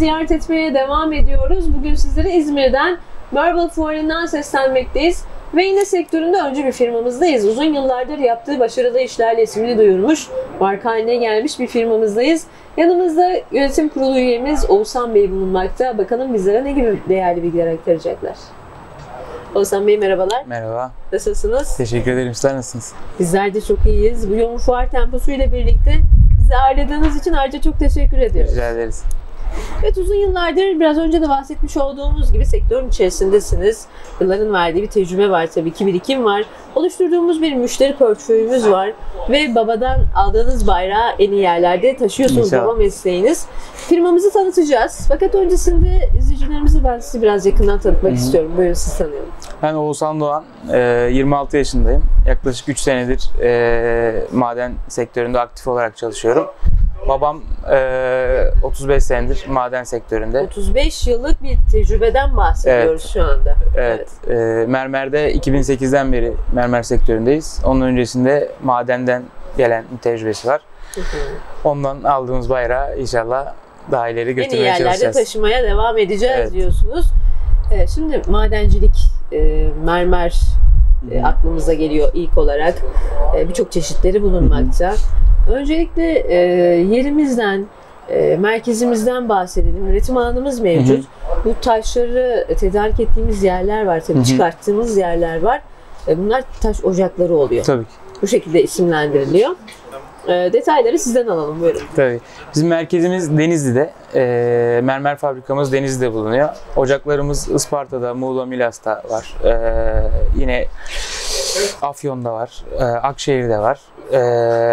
ziyaret etmeye devam ediyoruz. Bugün sizlere İzmir'den Marble Fuarı'ndan seslenmekteyiz. Ve yine sektöründe önce bir firmamızdayız. Uzun yıllardır yaptığı başarılı işlerle ismini duyurmuş, marka haline gelmiş bir firmamızdayız. Yanımızda yönetim kurulu üyemiz Oğuzhan Bey bulunmakta. Bakalım bizlere ne gibi değerli bilgiler aktaracaklar. Oğuzhan Bey merhabalar. Merhaba. Nasılsınız? Teşekkür ederim. Sizler nasılsınız? Bizler de çok iyiyiz. Bu yoğun fuar temposuyla birlikte bizi ağırladığınız için ayrıca çok teşekkür ediyoruz. Rica ederiz. Evet uzun yıllardır biraz önce de bahsetmiş olduğumuz gibi sektörün içerisindesiniz. Yılların verdiği bir tecrübe var tabii ki birikim var. Oluşturduğumuz bir müşteri portföyümüz var. Ve babadan aldığınız bayrağı en iyi yerlerde taşıyorsunuz İnşallah. baba mesleğiniz. Firmamızı tanıtacağız. Fakat öncesinde izleyicilerimizi ben sizi biraz yakından tanıtmak istiyorum. Buyurun siz tanıyalım. Ben Oğuzhan Doğan. e, 26 yaşındayım. Yaklaşık 3 senedir e, maden sektöründe aktif olarak çalışıyorum. Babam e, 35 senedir maden sektöründe. 35 yıllık bir tecrübeden bahsediyoruz şu anda. Evet. e, mermer'de 2008'den beri mermer sektöründeyiz. Onun öncesinde madenden gelen bir tecrübesi var. Hı hı. Ondan aldığımız bayrağı inşallah daha ileri götürmeye yerlerde çalışacağız. taşımaya devam edeceğiz Evet. diyorsunuz. Evet, şimdi madencilik, e, mermer e, Hı hı. aklımıza geliyor ilk olarak. E, Birçok çeşitleri bulunmakta. Öncelikle e, yerimizden, e, merkezimizden bahsedelim. Üretim alanımız mevcut. Bu taşları tedarik ettiğimiz yerler var tabii, Hı hı. çıkarttığımız yerler var. E, Bunlar taş ocakları oluyor. Tabii ki. Bu şekilde isimlendiriliyor. E, Detayları sizden alalım buyurun. Tabii. Bizim merkezimiz Denizli'de. Ee, mermer fabrikamız Denizli'de bulunuyor. Ocaklarımız Isparta'da, Muğla, Milas'ta var. Ee, yine Afyon'da var. Ee, Akşehir'de var. Ee,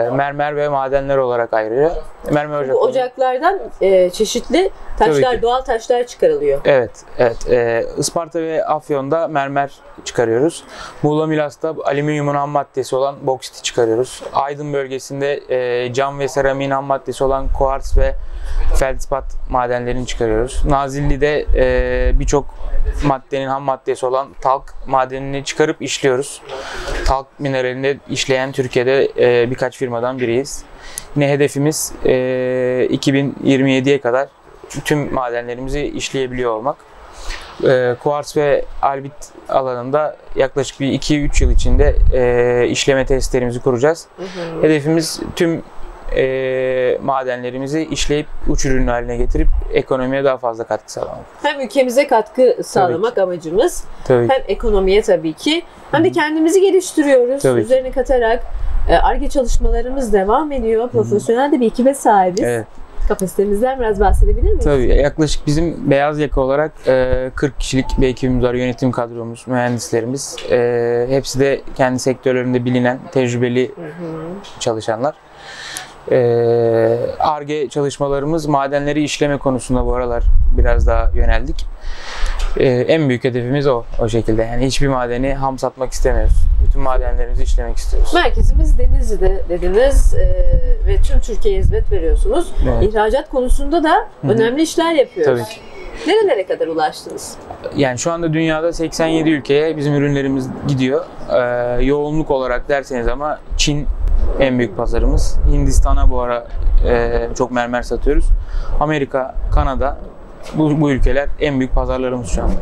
mermer ve madenler olarak ayrılıyor. Mermer Bu ocakları. ocaklardan e, çeşitli taşlar, doğal taşlar çıkarılıyor. Evet, evet. Ee, Isparta ve Afyon'da mermer çıkarıyoruz. Muğla Milas'ta alüminyumun ham maddesi olan boksiti çıkarıyoruz. Aydın bölgesinde e, cam ve seramiğin ham maddesi olan kuars ve feldspat madenlerini çıkarıyoruz. Nazilli'de e, birçok maddenin ham maddesi olan talk madenini çıkarıp işliyoruz. Talk mineralini işleyen Türkiye'de e, birkaç firmadan biriyiz. Yine hedefimiz e, 2027'ye kadar tüm madenlerimizi işleyebiliyor olmak. E, kuars ve albit alanında yaklaşık bir 2-3 yıl içinde e, işleme testlerimizi kuracağız. Hı hı. Hedefimiz tüm e, madenlerimizi işleyip uç ürün haline getirip ekonomiye daha fazla katkı sağlamak. Hem ülkemize katkı sağlamak amacımız, Tabii hem ekonomiye tabii ki, hem de kendimizi geliştiriyoruz. Tabii. Üzerine katarak ARGE çalışmalarımız devam ediyor. Profesyonel de bir ekibe sahibiz. Evet. Kapasitemizden biraz bahsedebilir miyiz? Tabii yaklaşık bizim beyaz yaka olarak e, 40 kişilik bir ekibimiz var. Yönetim kadromuz, mühendislerimiz. E, hepsi de kendi sektörlerinde bilinen, tecrübeli Hı hı. çalışanlar. ARGE çalışmalarımız madenleri işleme konusunda bu aralar biraz daha yöneldik. Ee, en büyük hedefimiz o, o şekilde. Yani hiçbir madeni ham satmak istemiyoruz. Bütün madenlerimizi işlemek istiyoruz. Merkezimiz Denizli'de dediniz e, ve tüm Türkiye'ye hizmet veriyorsunuz. Evet. İhracat konusunda da hı. önemli işler yapıyoruz. Tabii ki. Nerelere kadar ulaştınız? Yani şu anda dünyada 87 ülkeye bizim ürünlerimiz gidiyor. Ee, yoğunluk olarak derseniz ama Çin en büyük pazarımız. Hindistan'a bu ara e, çok mermer satıyoruz. Amerika, Kanada bu, bu ülkeler en büyük pazarlarımız şu anda.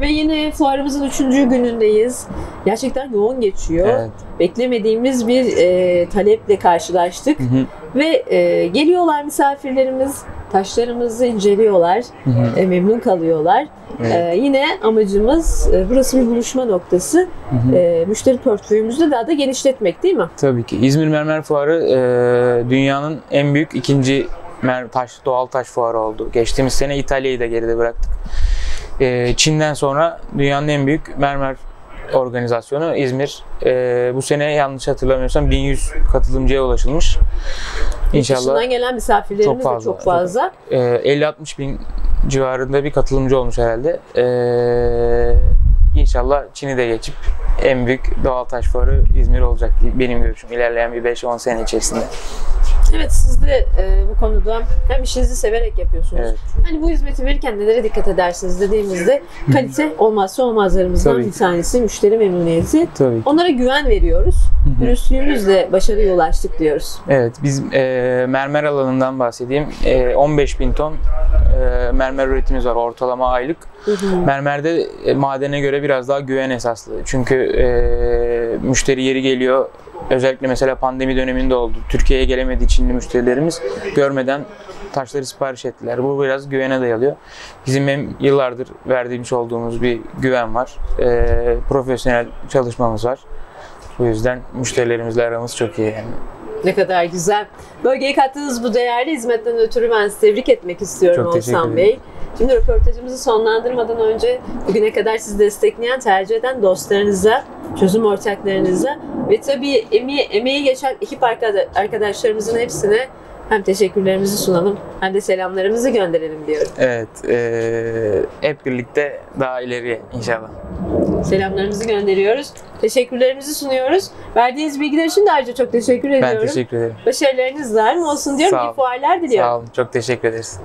Ve yine fuarımızın üçüncü günündeyiz. Gerçekten yoğun geçiyor. Evet. Beklemediğimiz bir e, taleple karşılaştık. Hı hı. Ve e, geliyorlar misafirlerimiz, taşlarımızı inceliyorlar, Hı hı. e, memnun kalıyorlar. Evet. E, yine amacımız e, burası bir buluşma noktası. Hı hı. E, müşteri portföyümüzü daha da genişletmek değil mi? Tabii ki. İzmir Mermer Fuarı e, dünyanın en büyük ikinci taş doğal taş fuarı oldu. Geçtiğimiz sene İtalya'yı da geride bıraktık. E, Çin'den sonra dünyanın en büyük mermer organizasyonu İzmir. E, bu sene yanlış hatırlamıyorsam 1100 katılımcıya ulaşılmış. İnşallah dışından gelen misafirlerimiz Çok de fazla, çok fazla. e, 50-60 bin civarında bir katılımcı olmuş herhalde. E, inşallah Çin'i de geçip en büyük doğal taş fuarı İzmir olacak. Benim görüşüm ilerleyen bir 5-10 sene içerisinde. Evet siz de e, bu konuda hem işinizi severek yapıyorsunuz. Evet. Hani bu hizmeti verirken nelere dikkat edersiniz dediğimizde kalite olmazsa olmazlarımızdan Tabii bir tanesi müşteri memnuniyeti. Tabii. Onlara güven veriyoruz. Dürüstlüğümüzle başarıya ulaştık diyoruz. Evet, biz e, mermer alanından bahsedeyim. E, 15 bin ton e, mermer üretimimiz var ortalama aylık. Mermerde e, madene göre biraz daha güven esaslı. Çünkü e, müşteri yeri geliyor. Özellikle mesela pandemi döneminde oldu. Türkiye'ye gelemediği Çinli müşterilerimiz görmeden taşları sipariş ettiler. Bu biraz güvene dayalıyor. Bizim hem yıllardır verdiğimiz olduğumuz bir güven var. E, profesyonel çalışmamız var. Bu yüzden müşterilerimizle aramız çok iyi. Yani. Ne kadar güzel. Bölgeye kattığınız bu değerli hizmetten ötürü ben sizi tebrik etmek istiyorum Çok Oğuzhan. Bey. Şimdi röportajımızı sonlandırmadan önce bugüne kadar sizi destekleyen, tercih eden dostlarınıza, çözüm ortaklarınıza ve tabii emeği, emeği geçen ekip arkada- arkadaşlarımızın hepsine hem teşekkürlerimizi sunalım hem de selamlarımızı gönderelim diyorum. Evet, eee, hep birlikte daha ileriye inşallah. Selamlarımızı gönderiyoruz. Teşekkürlerimizi sunuyoruz. Verdiğiniz bilgiler için de ayrıca çok teşekkür ediyorum. Ben teşekkür ederim. Başarılarınız daim olsun diyorum. Sağ İyi fuarlar diliyorum. Sağ olun, çok teşekkür ederiz.